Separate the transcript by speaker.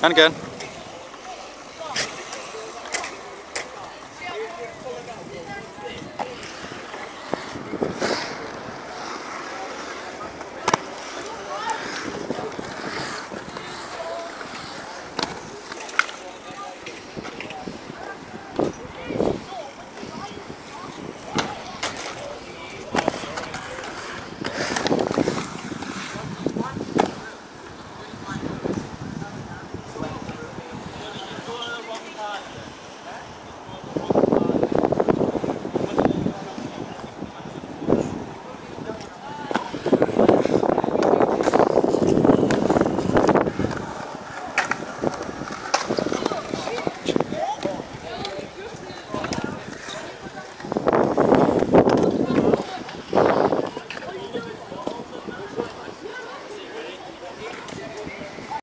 Speaker 1: And again.